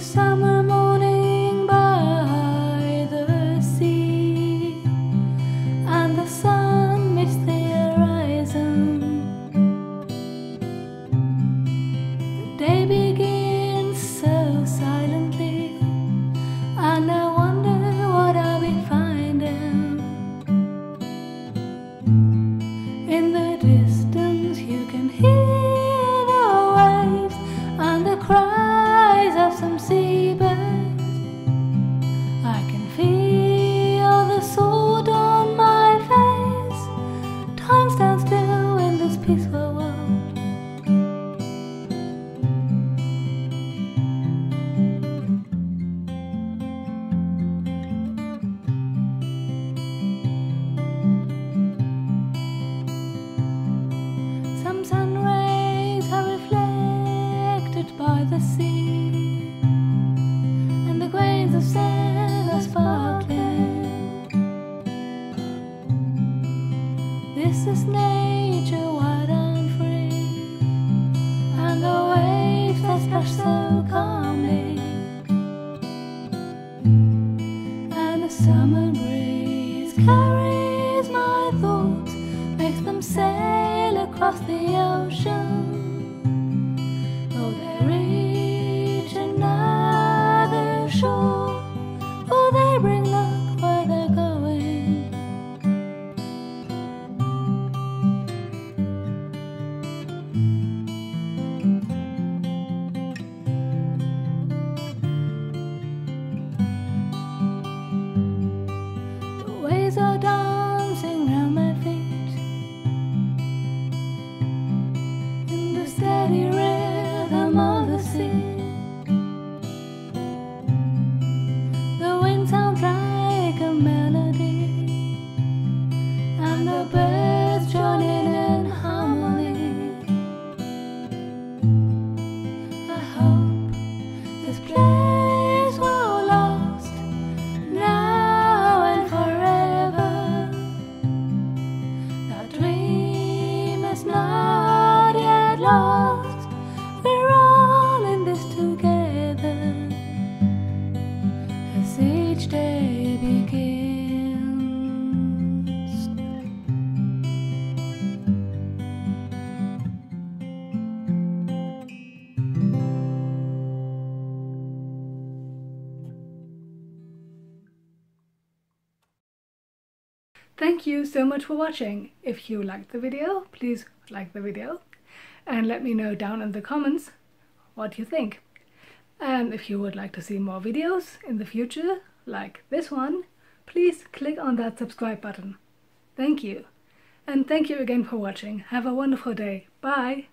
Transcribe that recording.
summer morning. summer so. Thank you so much for watching. If you liked the video, please like the video and let me know down in the comments what you think. And if you would like to see more videos in the future, like this one, please click on that subscribe button. Thank you. And thank you again for watching. Have a wonderful day. Bye!